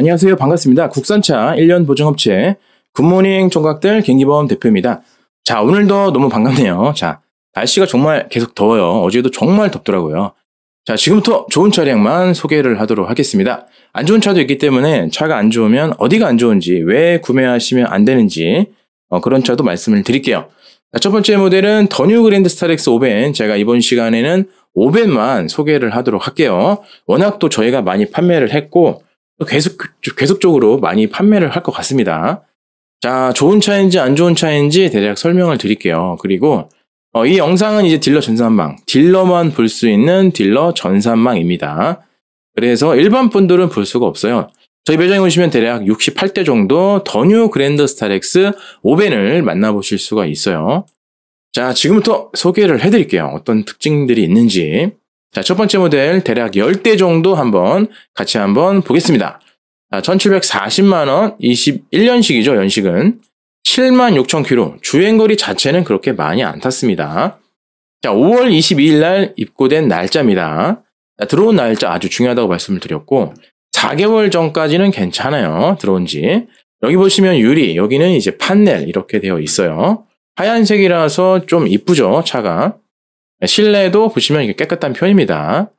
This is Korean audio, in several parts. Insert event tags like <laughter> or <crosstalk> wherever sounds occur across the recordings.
안녕하세요. 반갑습니다. 국산차 1년 보증업체 굿모닝 총각들 경기보험 대표입니다. 자, 오늘도 너무 반갑네요. 자, 날씨가 정말 계속 더워요. 어제도 정말 덥더라고요. 자, 지금부터 좋은 차량만 소개를 하도록 하겠습니다. 안 좋은 차도 있기 때문에 차가 안 좋으면 어디가 안 좋은지, 왜 구매하시면 안 되는지, 어, 그런 차도 말씀을 드릴게요. 자, 첫 번째 모델은 더뉴 그랜드 스타렉스 5밴. 제가 이번 시간에는 5밴만 소개를 하도록 할게요. 워낙 또 저희가 많이 판매를 했고, 계속, 계속적으로 많이 판매를 할 것 같습니다. 자, 좋은 차인지 안 좋은 차인지 대략 설명을 드릴게요. 그리고 어, 이 영상은 이제 딜러 전산망, 딜러만 볼 수 있는 딜러 전산망입니다. 그래서 일반 분들은 볼 수가 없어요. 저희 매장에 오시면 대략 68대 정도 더뉴 그랜드 스타렉스 5밴을 만나보실 수가 있어요. 자, 지금부터 소개를 해드릴게요. 어떤 특징들이 있는지. 자, 첫 번째 모델 대략 10대 정도 한번 같이 한번 보겠습니다. 자, 1740만원, 21년식이죠, 연식은. 7만 6천 킬로. 주행거리 자체는 그렇게 많이 안 탔습니다. 자, 5월 22일 날 입고된 날짜입니다. 자, 들어온 날짜 아주 중요하다고 말씀을 드렸고, 4개월 전까지는 괜찮아요. 들어온 지. 여기 보시면 유리, 여기는 이제 판넬 이렇게 되어 있어요. 하얀색이라서 좀 이쁘죠, 차가. 실내도 보시면 이게 깨끗한 편입니다.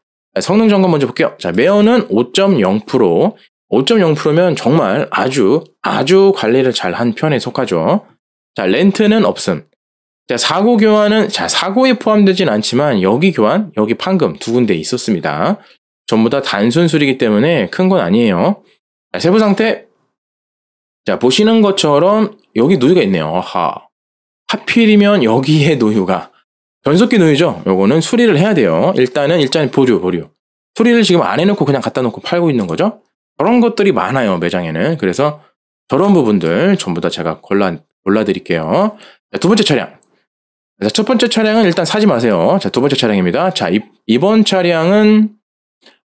성능 점검 먼저 볼게요. 자, 매어는 5.0%. 5.0%면 정말 아주, 아주 관리를 잘 한 편에 속하죠. 자, 렌트는 없음. 자, 사고 교환은, 자, 사고에 포함되진 않지만 여기 교환, 여기 판금 두 군데 있었습니다. 전부 다 단순 수리기 때문에 큰 건 아니에요. 자, 세부 상태. 자, 보시는 것처럼 여기 노유가 있네요. 아하. 하필이면 여기에 노유가. 변속기 노유죠. 요거는 수리를 해야 돼요. 일단은 일단 보류 보류. 수리를 지금 안 해놓고 그냥 갖다 놓고 팔고 있는 거죠. 그런 것들이 많아요 매장에는. 그래서 저런 부분들 전부 다 제가 골라 골라드릴게요. 자, 두 번째 차량. 자, 첫 번째 차량은 일단 사지 마세요. 자, 두 번째 차량입니다. 자, 이, 이번 차량은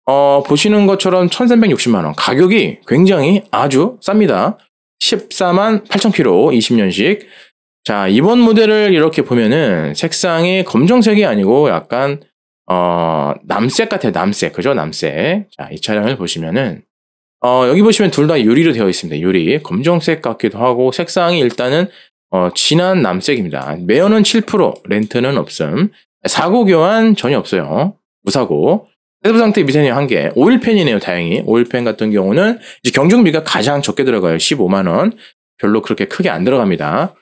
어, 보시는 것처럼 1360만원. 가격이 굉장히 아주 쌉니다. 14만 8천킬로 20년식. 자, 이번 모델을 이렇게 보면은 색상이 검정색이 아니고 약간, 어, 남색 같아요. 남색. 그죠? 남색. 자, 이 차량을 보시면은, 어, 여기 보시면 둘 다 유리로 되어 있습니다. 유리. 검정색 같기도 하고, 색상이 일단은, 어, 진한 남색입니다. 매연은 7%, 렌트는 없음. 사고 교환 전혀 없어요. 무사고. 세부 상태 미세는 한 개. 오일팬이네요, 다행히. 오일팬 같은 경우는 이제 경중비가 가장 적게 들어가요. 15만원. 별로 그렇게 크게 안 들어갑니다.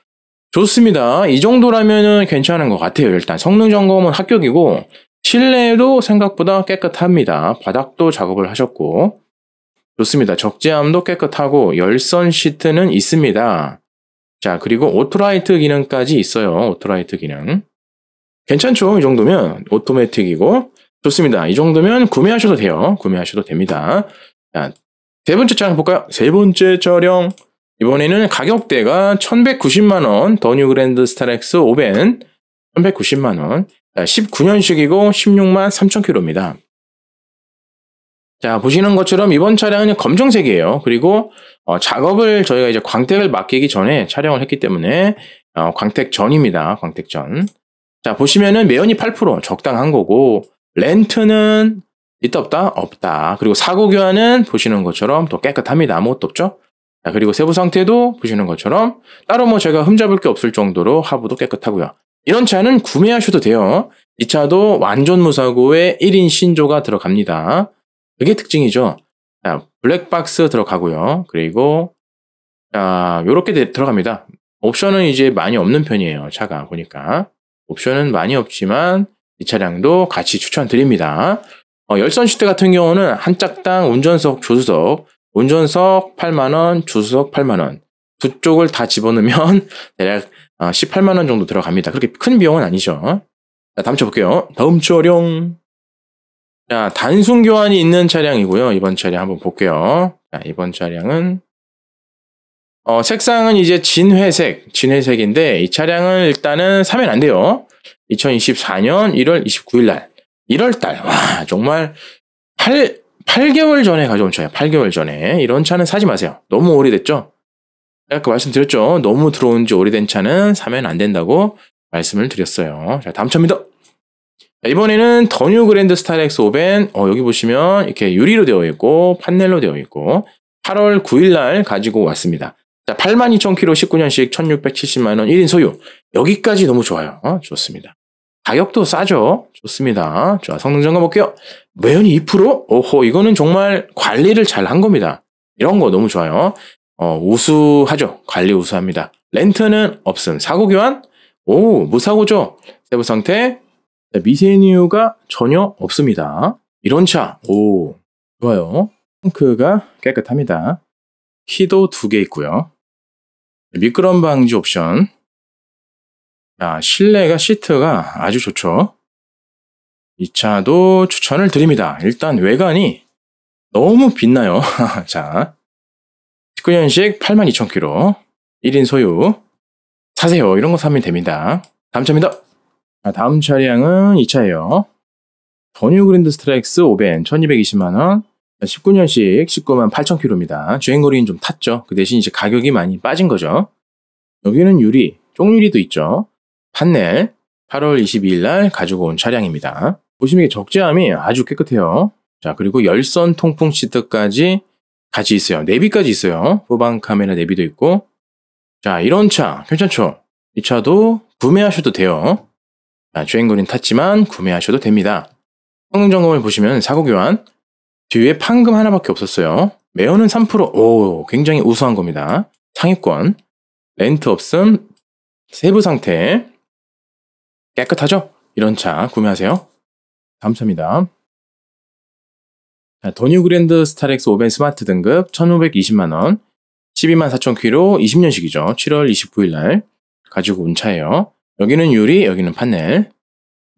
좋습니다. 이 정도라면은 괜찮은 것 같아요. 일단 성능 점검은 합격이고 실내도 생각보다 깨끗합니다. 바닥도 작업을 하셨고 좋습니다. 적재함도 깨끗하고 열선 시트는 있습니다. 자 그리고 auto light 기능까지 있어요. auto light 기능 괜찮죠? 이 정도면 오토매틱이고 좋습니다. 이 정도면 구매하셔도 돼요. 구매하셔도 됩니다. 자, 세 번째 차량 볼까요? 세 번째 차량 이번에는 가격대가 1190만원 더 뉴 그랜드 스타렉스 5밴 1190만원 19년식이고 16만 3천킬로입니다. 자 보시는 것처럼 이번 차량은 검정색이에요. 그리고 어, 작업을 저희가 이제 광택을 맡기기 전에 촬영을 했기 때문에 어, 광택 전입니다. 광택 전. 자 보시면은 매연이 8% 적당한 거고 렌트는 있다 없다 없다. 그리고 사고 교환은 보시는 것처럼 또 깨끗합니다. 아무것도 없죠. 자, 그리고 세부 상태도 보시는 것처럼 따로 뭐 제가 흠잡을 게 없을 정도로 하부도 깨끗하고요. 이런 차는 구매하셔도 돼요. 이 차도 완전 무사고에 1인 신조가 들어갑니다. 그게 특징이죠. 자, 블랙박스 들어가고요. 그리고 자, 요렇게 들어갑니다. 옵션은 이제 많이 없는 편이에요. 차가 보니까. 옵션은 많이 없지만 이 차량도 같이 추천드립니다. 어, 열선 시트 같은 경우는 한 짝당 운전석, 조수석 운전석 8만원, 주석 8만원. 두 쪽을 다 집어넣으면 <laughs> 대략 18만원 어, 정도 들어갑니다. 그렇게 큰 비용은 아니죠. 자, 다음 쳐볼게요. 다음 차량. 자, 단순 교환이 있는 차량이고요. 이번 차량 한번 볼게요. 자, 이번 차량은 어, 색상은 이제 진회색, 진회색인데 이 차량은 일단은 사면 안 돼요. 2024년 1월 29일 날. 1월 달. 와, 정말 8 8개월 전에 가져온 차예요. 8개월 전에. 이런 차는 사지 마세요. 너무 오래됐죠? 아까 말씀드렸죠. 너무 들어온 지 오래된 차는 사면 안 된다고 말씀을 드렸어요. 자, 다음 차입니다. 자, 이번에는 더 뉴 그랜드 스타렉스 오밴. 어, 여기 보시면 이렇게 유리로 되어 있고, 판넬로 되어 있고, 8월 9일 날 가지고 왔습니다. 자, 82,000km 19년식 1,670만원 1인 소유. 여기까지 너무 좋아요. 어? 좋습니다. 가격도 싸죠? 좋습니다. 자, 성능 점검 볼게요. 매연이 2%? 오호, 이거는 정말 관리를 잘 한 겁니다. 이런 거 너무 좋아요. 어, 우수하죠? 관리 우수합니다. 렌트는 없음. 사고 교환? 오, 무사고죠? 세부 상태? 미세뉴가 전혀 없습니다. 이런 차, 오, 좋아요. 탱크가 깨끗합니다. 키도 두 개 있고요. 미끄럼 방지 옵션. 자, 실내가 시트가 아주 좋죠. 이 차도 추천을 드립니다. 일단 외관이 너무 빛나요. <laughs> 자, 19년식 82,000km, 1인 소유. 사세요. 이런 거 사면 됩니다. 다음 차입니다. 다음 차량은 이 차예요. 더뉴 그랜드 스트라이크스 5벤 1220만원. 19년식 19만 8,000km입니다. 주행거리는 좀 탔죠. 그 대신 이제 가격이 많이 빠진 거죠. 여기는 유리, 쪽유리도 있죠. 판넬, 8월 22일 날 가지고 온 차량입니다. 보시면 적재함이 아주 깨끗해요. 자, 그리고 열선 통풍 시트까지 같이 있어요. 내비까지 있어요. 후방 카메라 내비도 있고. 자, 이런 차 괜찮죠? 이 차도 구매하셔도 돼요. 자, 주행거리는 탔지만 구매하셔도 됩니다. 성능 점검을 보시면 사고 교환, 뒤에 판금 하나밖에 없었어요. 매연은 3%. 오, 굉장히 우수한 겁니다. 상위권. 렌트 없음. 세부 상태. 깨끗하죠? 이런 차 구매하세요. 차입니다. 더뉴 그랜드 스타렉스 5밴 스마트 등급 1520만원. 12만 4천0 k 20년식이죠. 7월 29일 날 가지고 온 차예요. 여기는 유리, 여기는 판넬.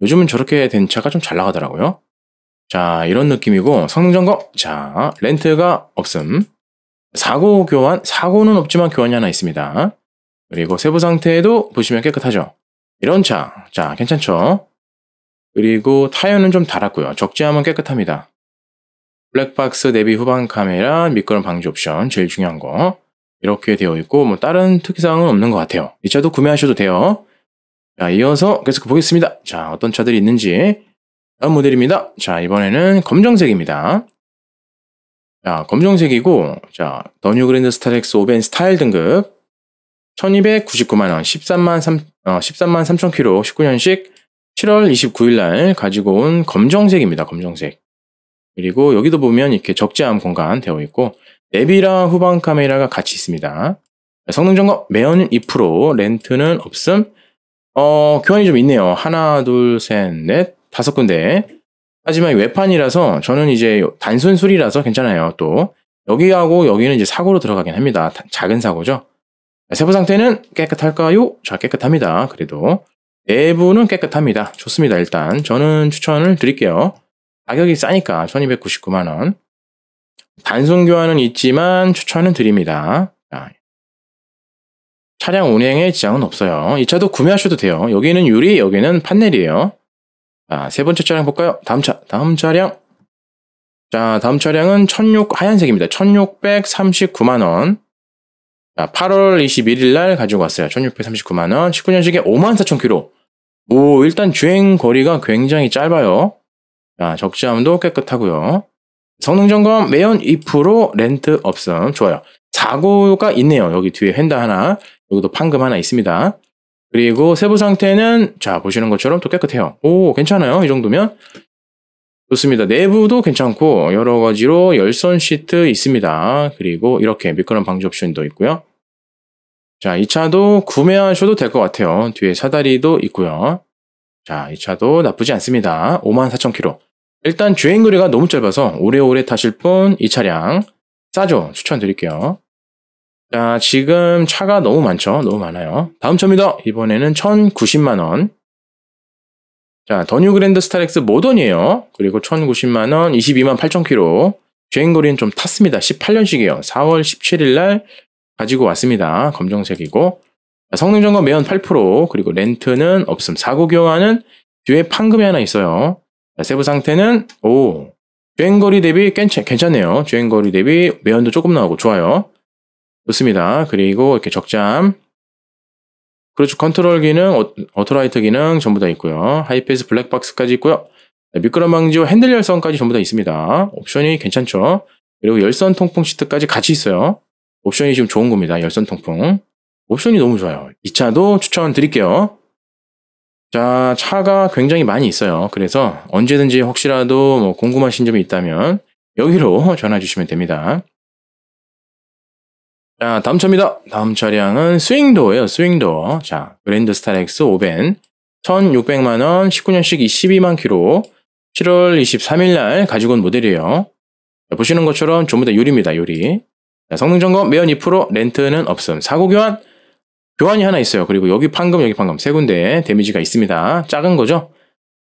요즘은 저렇게 된 차가 좀 잘 나가더라고요. 자, 이런 느낌이고 성능 점검. 자, 렌트가 없음. 사고 교환, 사고는 없지만 교환이 하나 있습니다. 그리고 세부 상태도 보시면 깨끗하죠. 이런 차, 자, 괜찮죠? 그리고 타이어는 좀 닳았고요. 적재함은 깨끗합니다. 블랙박스 내비 후방 카메라, 미끄럼 방지 옵션, 제일 중요한 거. 이렇게 되어 있고, 뭐, 다른 특이사항은 없는 것 같아요. 이 차도 구매하셔도 돼요. 자, 이어서 계속 보겠습니다. 자, 어떤 차들이 있는지. 다음 모델입니다. 자, 이번에는 검정색입니다. 자, 검정색이고, 자, 더뉴 그랜드 스타렉스 오밴 스타일 등급 1299만원, 13만 3, 어, 13만 3천 킬로, 19년식 7월 29일 날 가지고 온 검정색입니다. 검정색. 그리고 여기도 보면 이렇게 적재함 공간 되어 있고, 내비랑 후방 카메라가 같이 있습니다. 성능 점검, 매연 2%, 렌트는 없음. 어, 교환이 좀 있네요. 하나, 둘, 셋, 넷, 다섯 군데. 하지만 외판이라서 저는 이제 단순 술이라서 괜찮아요. 또 여기하고 여기는 이제 사고로 들어가긴 합니다. 작은 사고죠. 세부 상태는 깨끗할까요? 자, 깨끗합니다. 그래도 내부는 깨끗합니다. 좋습니다. 일단 저는 추천을 드릴게요. 가격이 싸니까 1299만원. 단순 교환은 있지만 추천은 드립니다. 자, 차량 운행에 지장은 없어요. 이 차도 구매하셔도 돼요. 여기는 유리, 여기는 판넬이에요. 자, 세 번째 차량 볼까요? 다음 차, 다음 차량. 자, 다음 차량은 1600, 하얀색입니다. 1639만원. 자, 8월 21일 날 가지고 왔어요. 1639만원. 19년식에 54,000km. 오, 일단 주행 거리가 굉장히 짧아요. 자, 적시함도 깨끗하고요. 성능 점검 매연 2% 렌트 없음. 좋아요. 사고가 있네요. 여기 뒤에 휀다 하나, 여기도 판금 하나 있습니다. 그리고 세부 상태는 자 보시는 것처럼 또 깨끗해요. 오 괜찮아요. 이 정도면 좋습니다. 내부도 괜찮고 여러 가지로 열선 시트 있습니다. 그리고 이렇게 미끄럼 방지 옵션도 있고요. 자, 이 차도 구매하셔도 될 것 같아요. 뒤에 사다리도 있고요. 자, 이 차도 나쁘지 않습니다. 54,000km. 일단 주행 거리가 너무 짧아서 오래오래 타실 분 이 차량 싸죠? 추천드릴게요. 자, 지금 차가 너무 많죠? 너무 많아요. 다음 차입니다. 이번에는 1090만원. 자, 더뉴 그랜드 스타렉스 모던이에요. 그리고 1090만원, 22만 8천키로. 주행거리는 좀 탔습니다. 18년식이에요. 4월 17일 날 가지고 왔습니다. 검정색이고. 성능 점검 매연 8%, 그리고 렌트는 없음. 사고 교환은 뒤에 판금이 하나 있어요. 자, 세부 상태는, 오, 주행거리 대비 괜찮네요. 주행거리 대비 매연도 조금 나오고 좋아요. 좋습니다. 그리고 이렇게 적재함, 그렇죠. 컨트롤 기능, 어, 오토라이트 기능 전부 다 있고요. 하이패스 블랙박스까지 있고요. 미끄럼 방지와 핸들 열선까지 전부 다 있습니다. 옵션이 괜찮죠. 그리고 열선 통풍 시트까지 같이 있어요. 옵션이 지금 좋은 겁니다. 열선 통풍. 옵션이 너무 좋아요. 이 차도 추천드릴게요. 자, 차가 굉장히 많이 있어요. 그래서 언제든지 혹시라도 뭐 궁금하신 점이 있다면 여기로 전화 주시면 됩니다. 자, 다음 차입니다. 다음 차량은 스윙도어예요. 스윙도어. 자, 그랜드 스타렉스 5밴. 1,600만원, 19년식 22만 킬로. 7월 23일 날 가지고 온 모델이에요. 자, 보시는 것처럼 전부 다 유리입니다. 유리. 자, 성능 점검, 매연 2%, 렌트는 없음. 사고 교환, 교환이 하나 있어요. 그리고 여기 판금, 여기 판금 세 군데 데미지가 있습니다. 작은 거죠?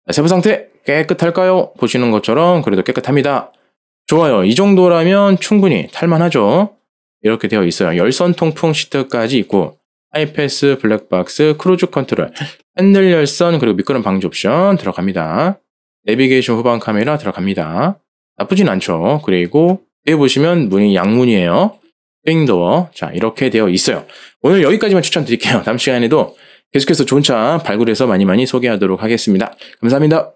자, 세부 상태 깨끗할까요? 보시는 것처럼 그래도 깨끗합니다. 좋아요. 이 정도라면 충분히 탈만하죠. 이렇게 되어 있어요. 열선 통풍 시트까지 있고 하이패스, 블랙박스, 크루즈 컨트롤, 핸들 열선 그리고 미끄럼 방지 옵션 들어갑니다. 내비게이션 후방 카메라 들어갑니다. 나쁘진 않죠. 그리고 뒤에 보시면 문이 양문이에요. 스윙도어. 자, 이렇게 되어 있어요. 오늘 여기까지만 추천드릴게요. 다음 시간에도 계속해서 좋은 차 발굴해서 많이 많이 소개하도록 하겠습니다. 감사합니다.